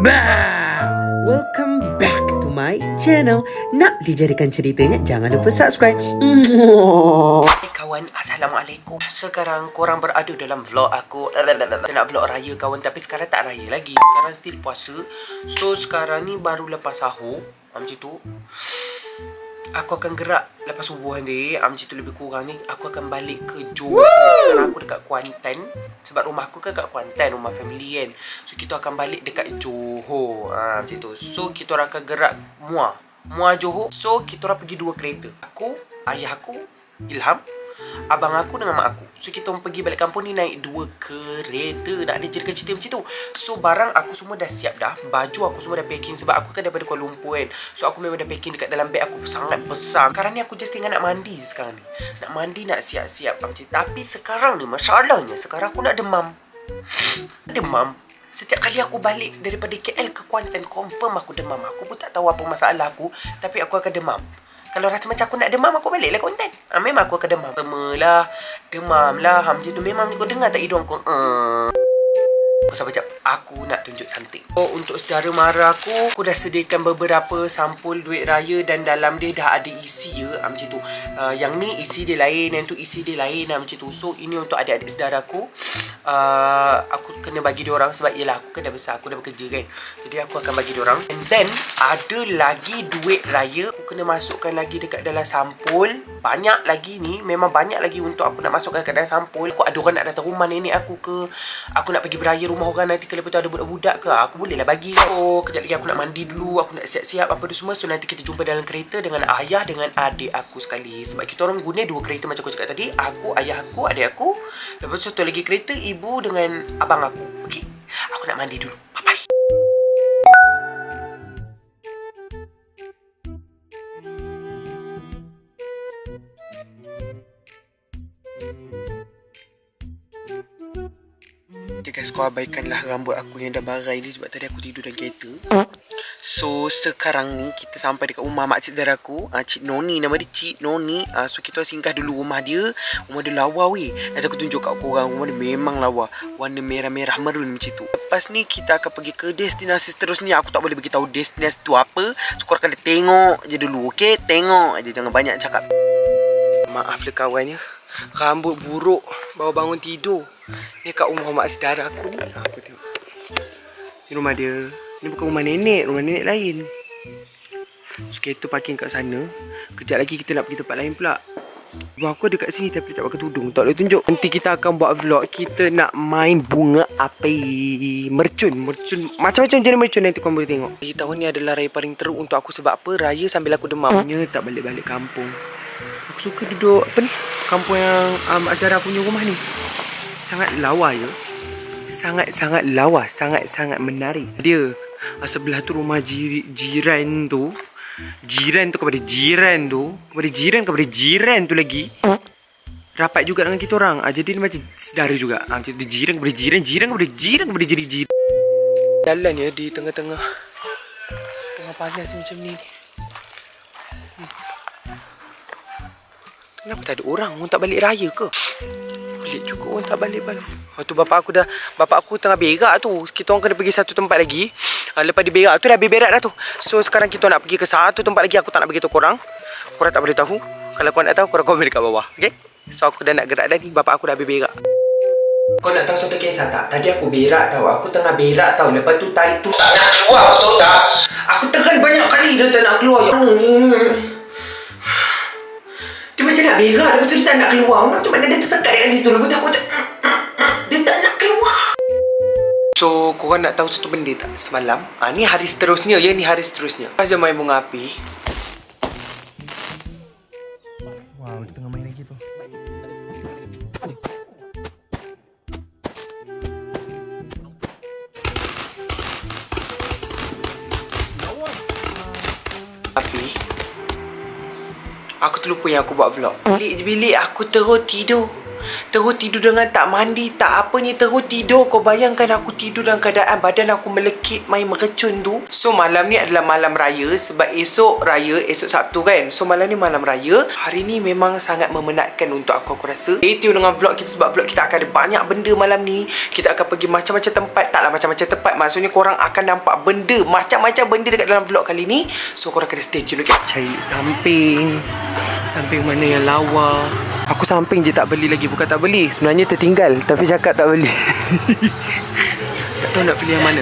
Bah! Welcome back to my channel. Nak dijadikan ceritanya, jangan lupa subscribe. Hey kawan, Assalamualaikum. Sekarang korang berada dalam vlog aku. Kita nak vlog raya kawan. Tapi sekarang tak raya lagi. Sekarang still puasa. So sekarang ni baru lepas sahur. Macam tu Aku akan gerak lepas subuh nanti ah, Macam tu lebih kurang ni. Aku akan balik ke Johor. Sekarang aku dekat Kuantan. Sebab rumah aku kan dekat Kuantan Rumah family kan. So kita akan balik dekat Johor. Ha, Macam tu. So kita orang akan gerak Muar. Muar Johor. So kita orang pergi dua kereta. Aku Ayah aku Ilham Abang aku dengan mak aku. So kita pergi balik kampung ni Naik dua kereta. Nak ada cerita-cerita macam tu. So barang aku semua dah siap dah. Baju aku semua dah packing. Sebab aku kan daripada Kuala Lumpur kan. So aku memang dah packing Dekat dalam beg aku. Sangat besar. Sekarang ni aku just tinggal nak mandi sekarang ni. Nak mandi nak siap-siap. Macam tu. Tapi sekarang ni masalahnya Sekarang aku nak demam. Demam? Setiap kali aku balik daripada KL ke Kuantan Confirm aku demam. Aku pun tak tahu apa masalah aku. Tapi aku akan demam kalau rasa macam aku nak demam Aku balik lah Kuantan ha, Memang aku akan demam. Semalah Demam lah ha, Macam tu. Memang kau dengar tak hidung aku. Uh. Sabar sekejap Aku nak tunjuk something. Oh, Untuk saudara mara aku Aku dah sediakan beberapa sampul duit raya Dan dalam dia dah ada isi ya. Ha, Macam tu. Uh, Yang ni isi dia lain Yang tu isi dia lain. Ha, Macam tu. So ini untuk adik-adik saudara aku. Uh, Aku kena bagi dia orang Sebab yelah aku kan dah besar. Aku dah bekerja kan. Jadi aku akan bagi dia orang. And then Ada lagi duit raya Kena masukkan lagi dekat dalam sampul. Banyak lagi ni Memang banyak lagi untuk aku nak masukkan dekat dalam sampul. Aku ada orang nak datang rumah nenek aku ke? Aku nak pergi beraya rumah orang nanti Kalau betul ada budak-budak ke? Aku boleh lah bagi. Kan Oh kejap lagi aku nak mandi dulu Aku nak siap-siap apa tu semua. So nanti kita jumpa dalam kereta Dengan ayah dengan adik aku sekali. Sebab kita orang guna dua kereta macam aku cakap tadi. Aku, ayah aku, adik aku. Lepas tu satu lagi kereta Ibu dengan abang aku. Okay Aku nak mandi dulu guys, kau abaikanlah rambut aku yang dah barai ni sebab tadi aku tidur dalam kereta. So, sekarang ni kita sampai dekat rumah makcik saudara aku. Uh, Cik Noni, nama dia Cik Noni. Uh, so, kita singgah dulu rumah dia. Rumah dia lawa weh. Nanti aku tunjuk kat korang. Rumah dia memang lawa. Warna merah-merah merun macam tu. Lepas ni, kita akan pergi ke destinasi seterusnya. Aku tak boleh beritahu destinasi tu apa. So, korang kena tengok je dulu, okay? Tengok je. Jangan banyak cakap. Maaf lah kawan ya. Rambut buruk Baru bangun tidur Ni kat rumah mak saudara aku ni. Apa tengok. Ni rumah dia. Ni bukan rumah nenek Rumah nenek lain. So kereta parking kat sana. Kejap lagi kita nak pergi tempat lain pula. Ibu aku ada kat sini tapi tak pakai tudung. Tak boleh tunjuk. Nanti kita akan buat vlog. Kita nak main bunga api. Mercun. Mercun. Macam-macam jenis mercun nanti korang boleh tengok. Hari tahun ni adalah raya paling teruk untuk aku Sebab apa? Raya sambil aku demam. Punya tak balik-balik kampung. Aku suka duduk Apa ni? Kampung yang um, Mak Zara punya rumah ni Sangat lawa ya. Sangat-sangat lawa Sangat-sangat menarik. Dia ah, Sebelah tu rumah jir, jiran tu Jiran tu kepada jiran tu Kepada jiran kepada jiran tu lagi. Rapat juga dengan kita orang. Ah, Jadi ni macam sedara juga. Ah, Macam jiran kepada jiran Jiran kepada jiran kepada jiran, jiran. Jalan ya di tengah-tengah. Tengah panas macam ni. Kenapa tak ada orang? Orang tak balik raya ke? Pelik juga orang tak balik-balik. Waktu bapak aku dah... Bapak aku tengah berak tu. Kita orang kena pergi satu tempat lagi. Uh, lepas dia berak tu dah habis berak dah tu. So sekarang kita nak pergi ke satu tempat lagi. Aku tak nak beritahu korang. Korang tak boleh tahu. Kalau korang nak tahu, korang komen dekat bawah. Okay? So aku dah nak gerak dah ni. Bapak aku dah habis berak. Kau nak tahu satu kisah tak? Tadi aku berak tau. Aku tengah berak tau. Lepas tu tai tu tak nak keluar. Kau tahu tak? Aku tekan banyak kali dia tak nak keluar. Ni... Dia macam nak berak Lepas tu dia tak nak keluar. Macam mana dia tersekat dekat situ. Lepas tu aku macam Dia tak nak keluar. So korang nak tahu satu benda tak Semalam? Ha, Ni hari seterusnya ya Ni hari seterusnya. Pas dia main bunga api terlupa yang aku buat vlog. Bilik je bilik aku terus tidur Terus tidur dengan tak mandi Tak apa ni Terus tidur. Kau bayangkan aku tidur dalam keadaan Badan aku melekit Main meracun tu. So malam ni adalah malam raya Sebab esok raya Esok Sabtu kan. So malam ni malam raya. Hari ni memang sangat memenatkan Untuk aku aku rasa. Stay tune dengan vlog kita Sebab vlog kita akan ada banyak benda malam ni. Kita akan pergi macam-macam tempat. Taklah macam-macam tempat. Maksudnya korang akan nampak benda Macam-macam benda dekat dalam vlog kali ni. So korang kena stay tune okay? Cari samping. Samping mana yang lawa Aku samping je tak beli lagi. Bukan tak beli Sebenarnya tertinggal. Tapi cakap tak beli. Tak tahu nak pilih yang mana.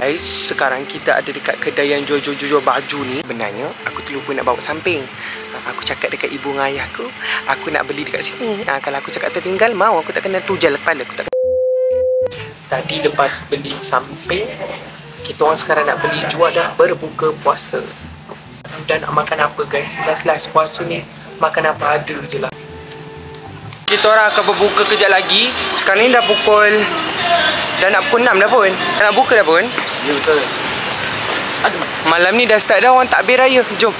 Guys, sekarang kita ada dekat kedai yang jual-jual baju ni. Benarnya, aku terlupa nak bawa samping. Ah, Aku cakap dekat ibu dengan ayah aku Aku nak beli dekat sini. Ha, Kalau aku cakap tertinggal, mau. Aku tak kena tujal kepala Aku tak kena. Tadi lepas beli samping Kita orang sekarang nak beli jual dah berbuka puasa. Dan nak makan apa guys? Last-last puasa ni Makan apa ada je lah. Kita orang akan berbuka kejap lagi. Sekarang ni dah pukul Dah nak pukul 6 dah pun. Dah nak buka dah pun. Ya betul. Malam ni dah start dah orang takbir raya. Jom.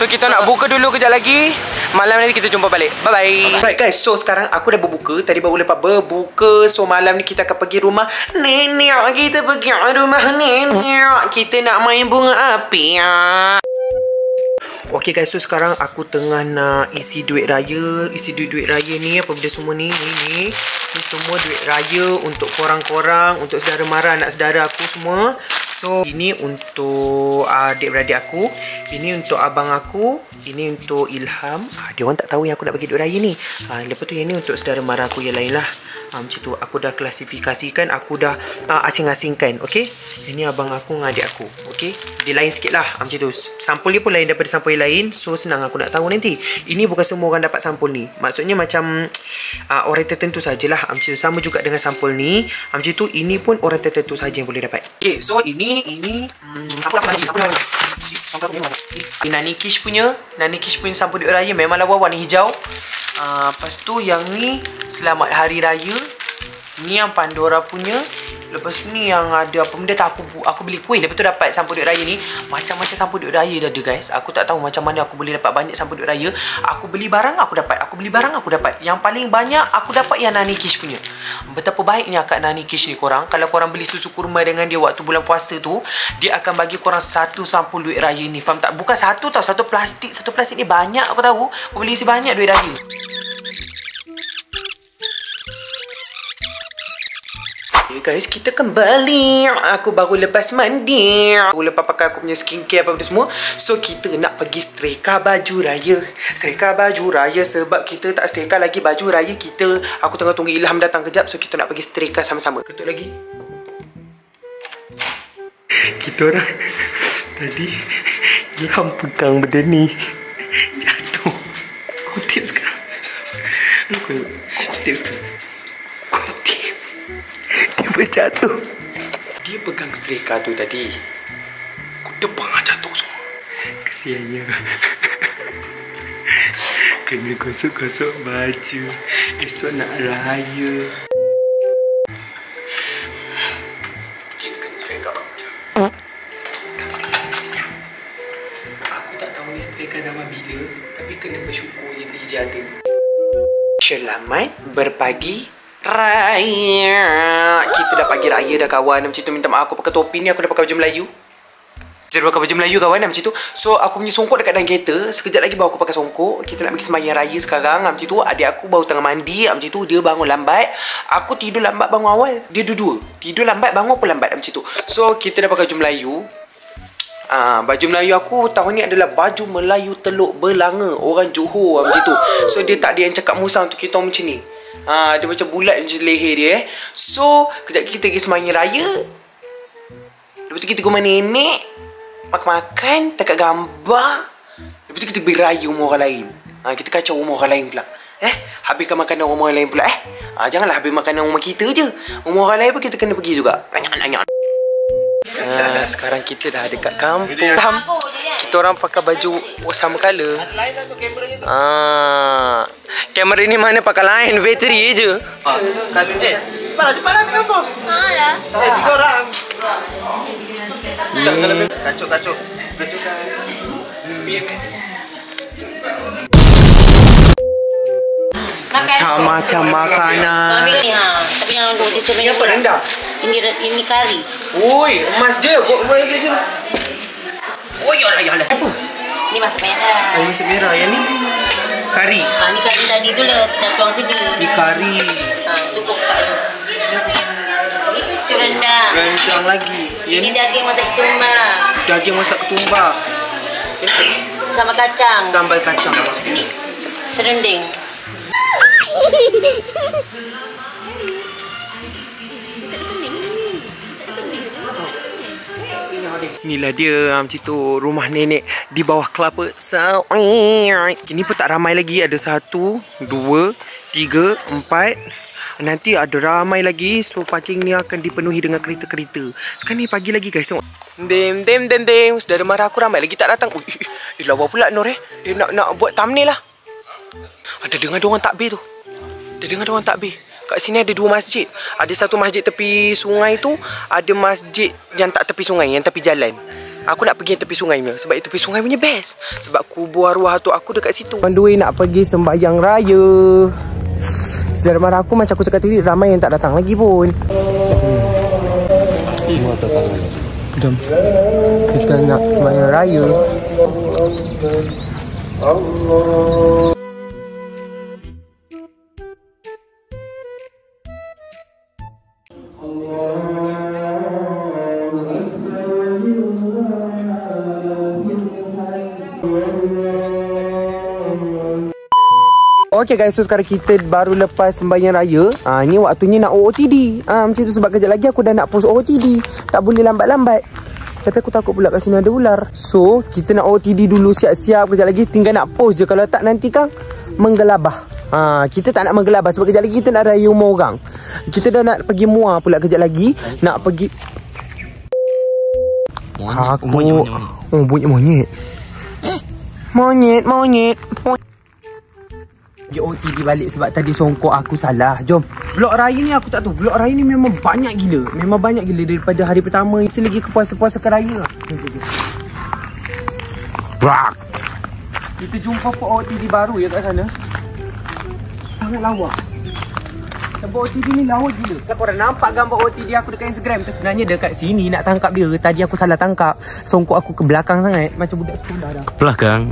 So kita nak buka dulu kejap lagi. Malam nanti kita jumpa balik. Bye bye Alright guys. So sekarang aku dah berbuka. Tadi baru lepas berbuka. So malam ni kita akan pergi rumah Nenek. Kita pergi rumah nenek. Kita nak main bunga api Okay guys, so sekarang aku tengah nak isi duit raya. Isi duit-duit raya ni, apa benda semua ni Ni, ni Ni semua duit raya untuk korang-korang Untuk saudara mara, anak saudara aku semua. So, ini untuk adik-beradik aku Ini untuk abang aku Ini untuk Ilham. Ah, Dia orang tak tahu yang aku nak bagi duit raya ni. Ah, Lepas tu yang ni untuk saudara mara aku yang lain lah ah, Macam tu, aku dah klasifikasikan Aku dah ah, asing-asingkan, okay Ini abang aku dengan adik aku, okay Dia lain sikit lah, ah, macam tu. Sampul dia pun lain daripada sampul yang lain. So, senang aku nak tahu nanti. Ini bukan semua orang dapat sampul ni. Maksudnya macam uh, Orang tertentu sajalah ah, Macam tu, sama juga dengan sampul ni. Ah, Macam tu, ini pun orang tertentu saja yang boleh dapat. Okay, so ini Ini hmm, Apa lagi? Apa lagi? Nani Kish punya. Nani Kish punya sampul duit raya Memanglah warna hijau. Uh, Lepas tu yang ni Selamat Hari Raya Ni yang Pandora punya. Lepas ni yang ada apa benda tak aku aku beli kuih. Lepas tu dapat sampul duit raya ni. Macam-macam sampul duit raya dah ada guys. Aku tak tahu macam mana aku boleh dapat banyak sampul duit raya. Aku beli barang aku dapat. Aku beli barang aku dapat. Yang paling banyak aku dapat yang Nani Kish punya. Betapa baiknya akak Nani Kish ni korang. Kalau korang beli susu kurma dengan dia waktu bulan puasa tu dia akan bagi korang satu sampul duit raya ni. Faham tak? Bukan satu tau. Satu plastik. Satu plastik ni banyak aku tahu. Aku beli si banyak duit raya guys, kita kembali. Aku baru lepas mandi. Aku lepas pakai aku punya skincare apa benda semua. So, kita nak pergi setrika baju raya. Setrika baju raya sebab kita tak setrika lagi baju raya kita. Aku tengah tunggu Ilham datang kejap. So, kita nak pergi setrika sama-sama. Ketuk lagi. Kita orang tadi Ilham pegang benda ni. Jatuh. Kutip sekarang. Kutip. Kutip sekarang. Kutip. Dia berjatuh. Dia pegang setrika tu tadi. Ku depan jatuh semua. Kesiannya. Kena gosok-gosok baju. Esok nak raya. Aku zaman bila Tapi kena bersyukur yang dia ada Selamat berpagi Raya. Kita dah pagi raya dah kawan. Macam tu minta maaf aku pakai topi ni Aku dah pakai baju Melayu. Kita pakai baju Melayu kawan macam tu. So aku punya songkok dekat dalam kereta. Sekejap lagi baru aku pakai songkok. Kita nak pergi sembahyang raya sekarang. Macam tu adik aku baru tengah mandi. Macam tu dia bangun lambat. Aku tidur lambat bangun awal. Dia dua-dua. Tidur lambat bangun pun lambat macam tu. So kita dah pakai baju Melayu. Ah, baju Melayu aku tahun ni adalah baju Melayu Teluk Belanga. Orang Johor macam tu. So dia tak ada yang cakap Musa untuk kita macam ni ah, Dia macam bulat macam leher dia eh. So kejap kita pergi semayang raya. Lepas tu kita rumah nenek Makan-makan Takat gambar. Lepas tu kita beraya rumah orang lain. Ah, Kita kacau rumah orang lain pula Eh, habiskan makanan rumah orang lain pula eh. Ah, Janganlah habis makanan rumah kita je. Rumah orang lain pun kita kena pergi juga. Banyak-banyak Ah, sekarang kita dah dekat kampung. Faham? Kita orang pakai baju sama color. Ah. Kamera ni mana pakai lain bateri je. Kali eh, mana cepat nak ambil gambar? Ah ya. Eh, tiga orang. Kacau kacau. Kacau. Macam-macam makanan. Ha. Tapi jangan dulu dia macam Ini apa? Ini ini kari. Oi, emas dia. Kok emas dia macam Oh, yalah, yalah. Apa? Ni masak merah. Air masak merah. Yang ni? Kari. Ha, ni kari tadi tu lah dah tuang sini. Ni kari. Ha, tu kokak tu. Itu rendang. Rendang lagi. Yang Ini ni daging masak ketumbar. daging masak ketumbar. Sama kacang. Sambal kacang. Ini serunding. Inilah dia ah, macam tu rumah nenek di bawah kelapa sawit. Kini pun tak ramai lagi. Ada satu, dua, tiga, empat. Nanti ada ramai lagi. So parking ni akan dipenuhi dengan kereta-kereta. Sekarang ni pagi lagi guys tengok. Dem dem dem dem. Saudara mara aku ramai lagi tak datang. Ui, eh, lawa pula Nur eh. Dia nak nak buat thumbnail lah. Ada dengar dia orang takbir tu. Dia dengar dia orang takbir. Kat sini ada dua masjid. Ada satu masjid tepi sungai tu, ada masjid yang tak tepi sungai, yang tepi jalan. Aku nak pergi yang tepi sungai punya sebab yang tepi sungai punya best. Sebab kubur arwah tu aku dekat situ. On the way nak pergi sembahyang raya. Saudara mara aku macam aku cakap tadi ramai yang tak datang lagi pun. Jom. Kita nak sembahyang raya. Okay guys, so sekarang kita baru lepas sembahyang raya. Ah ni waktunya nak OOTD. Ah macam tu sebab kejap lagi aku dah nak post OOTD. Tak boleh lambat-lambat. Tapi aku takut pula kat sini ada ular. So, kita nak OOTD dulu siap-siap kejap lagi tinggal nak post je kalau tak nanti kan menggelabah. Ah kita tak nak menggelabah sebab kejap lagi kita nak raya rumah orang. Kita dah nak pergi muar pula kejap lagi nak pergi Monyet, aku monyet, monyet, monyet. Oh, bunyi monyet. Monyet, monyet. monyet. OTD balik sebab tadi songkok aku salah. Jom. Vlog raya ni aku tak tahu. Vlog raya ni memang banyak gila. Memang banyak gila daripada hari pertama. Selagi ke puasa-puasa ke raya. Brak. Kita jumpa pun OTD baru ya kat sana. Sangat lawa. Gambar OTD ni lawa gila. Kalau korang nampak gambar OTD aku dekat Instagram tu sebenarnya dekat sini nak tangkap dia. Tadi aku salah tangkap. Songkok aku ke belakang sangat. Macam budak sekolah dah. Belakang.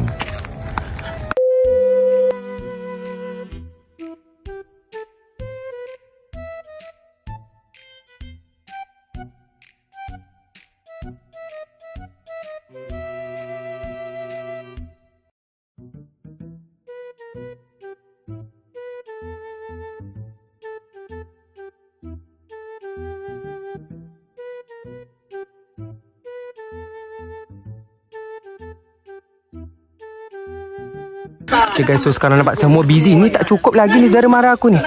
Okay guys, so sekarang nampak semua busy. Ni tak cukup lagi ni saudara mara aku ni.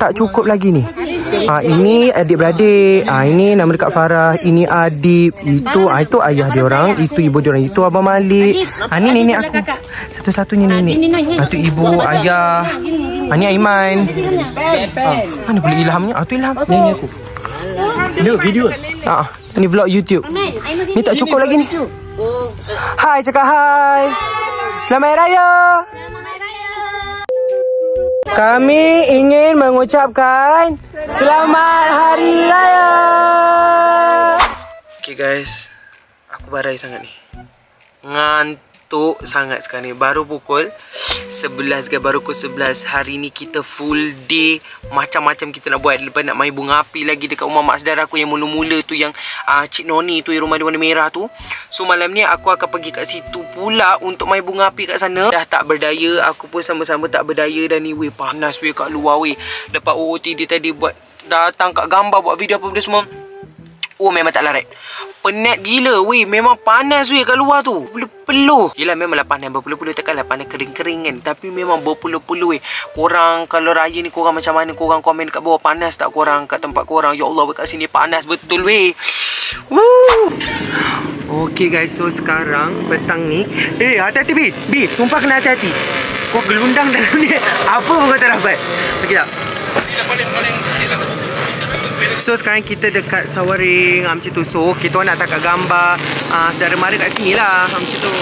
Tak cukup lagi ni. Ah ini adik-beradik. Ah ini nama dekat Farah. Ini adik. Itu ah itu ayah dia orang. Itu ibu dia orang. Itu abang Malik. Ah ni nenek aku. Satu-satunya nenek. Ah tu ibu, ayah. Ah ni Aiman. Ah, mana boleh ilhamnya? Ah tu ilham. Nenek aku. Video, video. Ah, ni vlog YouTube. Ni tak cukup lagi ni. Hai, cakap hai. Selamat Hari Raya. Kami ingin mengucapkan Selamat Hari Raya. Okay guys, aku barai sangat ni. Ngantuk sangat sekarang ni. Baru pukul 11 guys, baru pukul 11. Hari ni kita full day macam-macam kita nak buat. Lepas nak main bunga api lagi dekat rumah mak saudara aku yang mula-mula tu yang uh, Cik Noni tu yang rumah dia warna merah tu. So malam ni aku akan pergi kat situ pula untuk main bunga api kat sana. Dah tak berdaya, aku pun sama-sama tak berdaya dan ni weh panas weh kat luar weh. Lepas OOTD tadi buat datang kat gambar buat video apa benda semua. Oh memang tak larat. Penat gila weh. Memang panas weh kat luar tu. Peluh-peluh Yelah memanglah panas. Berpeluh-peluh Takkanlah panas kering-kering kan. Tapi memang berpeluh-peluh weh. Korang kalau raya ni korang macam mana? Korang komen kat bawah Panas tak korang kat tempat korang? Ya Allah weh kat sini panas betul weh. Woo Okay guys. So sekarang petang ni Eh hati-hati B B sumpah kena hati-hati. Kau gelundang dalam ni. Apa pun kau tak dapat. Okay tak So sekarang kita dekat Sawaring ah, Macam tu So kita nak tangkap gambar uh, Saudara mara kat sini lah ah, Macam tu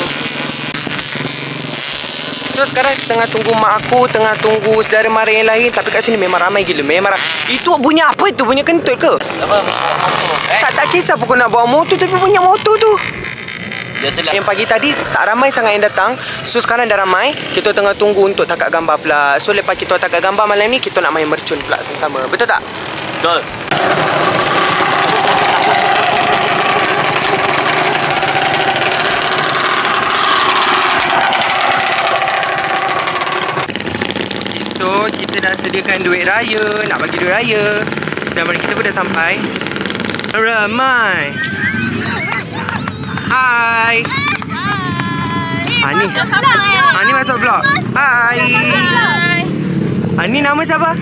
So sekarang tengah tunggu mak aku Tengah tunggu saudara mara yang lain Tapi kat sini memang ramai gila Memang ramai Itu bunyi apa itu? Bunyi kentut ke? Apa? Eh? Tak tak kisah pun nak bawa motor Tapi bunyi motor tu Biasalah. Yang pagi tadi tak ramai sangat yang datang So sekarang dah ramai Kita tengah tunggu untuk takak gambar pula So lepas kita takak gambar malam ni Kita nak main mercun pula sama-sama Betul tak? Betul. So kita dah sediakan duit raya Nak bagi duit raya. Sedangkan kita pun dah sampai. Ramai. Hai. Ani Ani masuk vlog Hai. Ani nama siapa?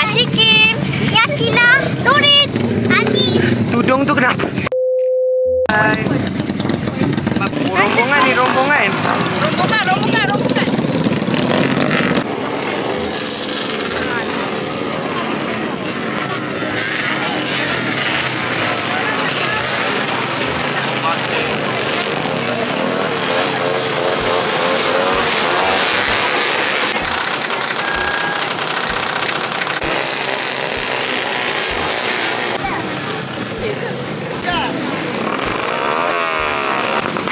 Ashikin, Yakila, Nurin, Adi. Tudung tu kenapa? Hai Rombongan ni rombongan Rombongan, rombongan, rombongan.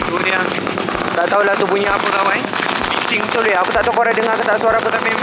Tu dia Tak tahulah tu bunyi apa kawan Bising betul dia Aku tak tahu korang dengar ke tak suara aku Tapi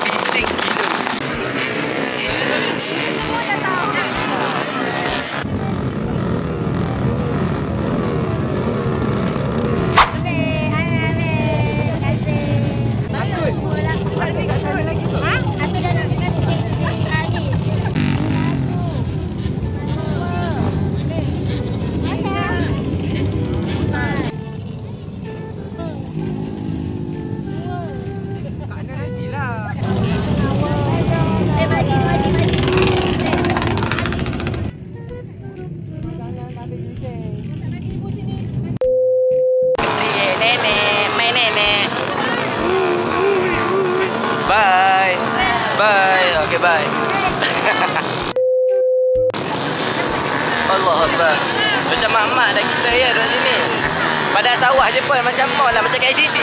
macam. Macam KCC.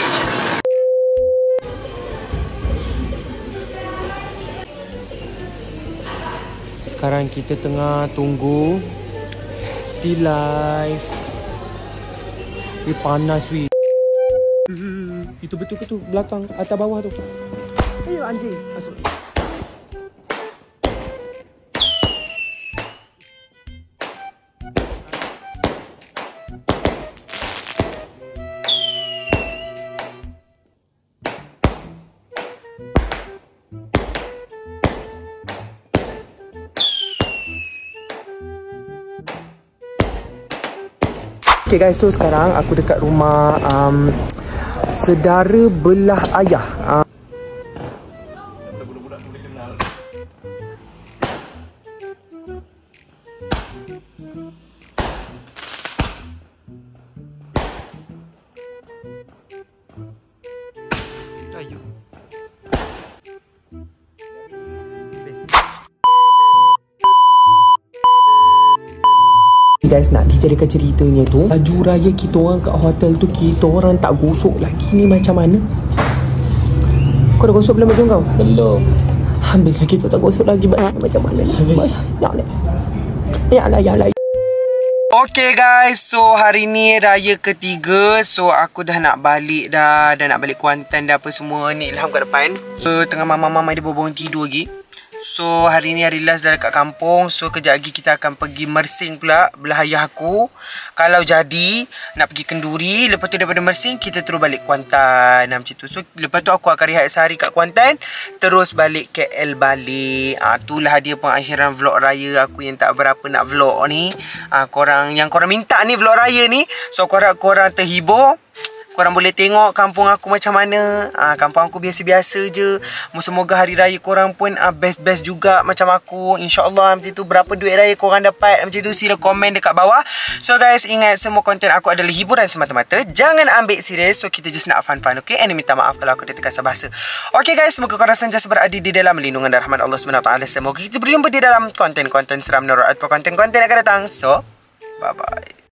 Sekarang kita tengah tunggu Di live. Eh panas weh Itu betul ke tu? Belakang Atas bawah tu Ayo anjing. Masuk Okay guys, so sekarang aku dekat rumah um, Sedara belah ayah. uh, Dijadikan ceritanya tu Baju raya kita orang kat hotel tu Kita orang tak gosok lagi ni macam mana? Kau dah gosok belum baju kau? Belum. Alhamdulillah kita tak gosok lagi Macam mana ni Ya Allah Ya Allah Ya Allah Okay guys, so hari ni raya ketiga. So aku dah nak balik dah. Dah nak balik Kuantan dah apa semua Ni. Ilham kat depan. Uh, Tengah mama-mama dia bawa tidur lagi So hari ni hari last dah dekat kampung. So kejap lagi kita akan pergi Mersing pula Belah ayah aku. Kalau jadi Nak pergi Kenduri Lepas tu daripada Mersing Kita terus balik Kuantan. Macam tu. So lepas tu aku akan rehat sehari kat Kuantan Terus balik KL balik. Ah, Itulah dia pengakhiran vlog raya aku Yang tak berapa nak vlog ni. Ah, Korang Yang korang minta ni vlog raya ni So korang, korang terhibur Korang boleh tengok kampung aku macam mana. Ah, Kampung aku biasa-biasa je. Semoga hari raya korang pun ah, best-best juga macam aku. InsyaAllah macam tu Berapa duit raya korang dapat Macam tu sila komen dekat bawah. So guys ingat semua konten aku adalah hiburan semata-mata. Jangan ambil serius. So kita just nak fun-fun okay? And minta maaf kalau aku dah terkasar bahasa Okay guys semoga korang sentiasa berada di dalam lindungan dan rahmat Allah SWT Semoga kita berjumpa di dalam konten-konten seram Nurul Atau konten-konten akan datang. So bye-bye